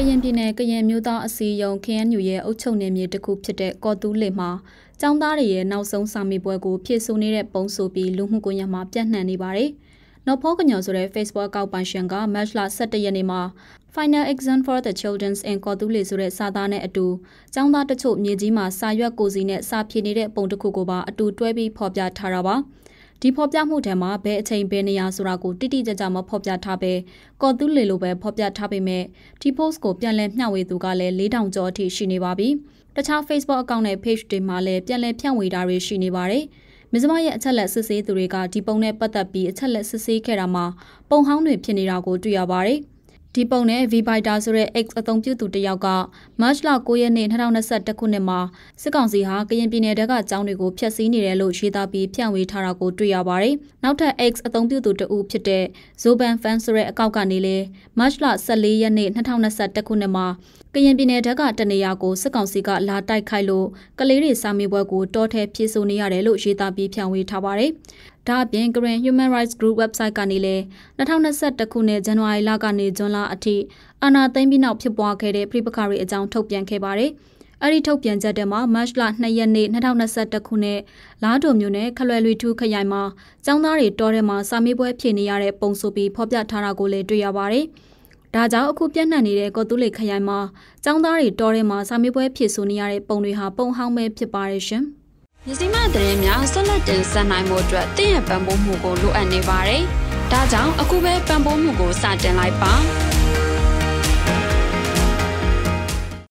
ကရင်ပြည်နယ်ကရင်မျိုးသားအစည်းအရုံး KNU ရဲ့အုပ်ချုပ်နယ်မြေတစ်ခုဖြစ်တဲ့ကော်တူးလင်မှာကျောင်းသားတွေရဲ့နောက်ဆုံးစာမေးပွဲကိုဖြည့်ဆို့နေတဲ့ပုံဆိုပြီးလူမှုကွန်ရက်မှာပြန့်နှံ့နေပါတယ်။နော်ဖောကညော်ဆိုတဲ့ Facebook အကောင့်ပိုင်ရှင်က March လ17ရက်နေ့မှာ Final Exam for the Children's in ကော်တူးလီဆိုတဲ့စာသားနဲ့အတူကျောင်းသားတချို့မြေကြီးမှာစာရွက်ကိုစီနဲ့စာဖြည့်နေတဲ့ပုံတစ်ခုကိုပါအတူတွဲပြီးဖော်ပြထားတာပါ။ ဒီဖော်ပြမှုထဲမှာဘယ်အချိန်ဘယ်နေရာဆိုတာကိုတိတိကျကျမဖော်ပြထားပဲကော်တူးလေလိုပဲဖော်ပြထားပေမဲ့ဒီ post ကိုပြန်လည်မျှဝေသူကလည်း4000ကျော်အထိရှိနေပါပြီ။တခြား Facebook အကောင့်နဲ့ page တွေမှာလည်းပြန်လည်ဖြန့်ဝေတာတွေရှိနေပါတယ်။မစ္စမရဲ့အချက်လက်စစ်ဆေးသူတွေကဒီပုံနဲ့ပတ်သက်ပြီးအချက်လက်စစ်ဆေးခဲ့တာမှာပုံဟောင်းတွေဖြစ်နေတာကိုတွေ့ရပါတယ်။ ဒီပုံနဲ့ VBiter ဆိုတဲ့ X အသုံးပြုသူတစ်ယောက်က March လ9ရက်နေ့2021ခုနှစ်မှာစစ်ကောင်စီဟာကရင်ပြည်နယ်တက်ကကျောင်းတွေကိုဖျက်ဆီးနေတယ်လို့ရေးသားပြီးဖြန့်ဝေထားတာကိုတွေ့ရပါတယ်။နောက်ထပ် X အသုံးပြုသူတဦးဖြစ်တဲ့ Zoban Fan ဆိုတဲ့အကောင့်ကနေလေ March လ14ရက်နေ့2021ခုနှစ်မှာကရင်ပြည်နယ်တက်ကတနေရာကိုစစ်ကောင်စီကလာတိုက်ခိုက်လို့ကလေးတွေစာမေးပွဲကိုတောထဲပြေဆိုနေရတယ်လို့ရေးသားပြီးဖြန့်ဝေထားပါတယ်။ ဒါအပြင် Green Human Rights Group website ကနေလည်း2021ခုနှစ်ဇန်နဝါရီလကနေဇွန်လအထိအာဏာသိမ်းပြီးနောက်ဖြစ်ပွားခဲ့တဲ့ပြည်ပခါတွေအကြောင်းထုတ်ပြန်ခဲ့ပါတယ်။အဲ့ဒီထုတ်ပြန်ချက်ထဲမှာ March လ2ရက်နေ့2021ခုနှစ်လားတုံမြို့နယ်ခလွယ်လွီထူးခရိုင်မှာចောင်းသားတွေတောထဲမှာစာမေးပွဲဖြေနေရတဲ့ပုံဆိုပြီးဖော်ပြထားတာကိုလည်းတွေ့ရပါတယ်။ဒါကြောင့်အခုပြန့်နှံ့နေတဲ့ကော်တူးလေခရိုင်မှာចောင်းသားတွေတောထဲမှာစာမေးပွဲဖြေဆိုနေရတဲ့ပုံတွေဟာပုံဟောင်းပဲဖြစ်ပါတယ်ရှင်။ မြစီမသတင်းများဆက်လက်တင်ဆက်နိုင်မှုအတွက်တင့်ရဲ့ပံ့ပိုးမှုကိုလိုအပ်နေပါတယ်။ဒါကြောင့်အခုပဲပံ့ပိုးမှုကိုစတင်လိုက်ပါ။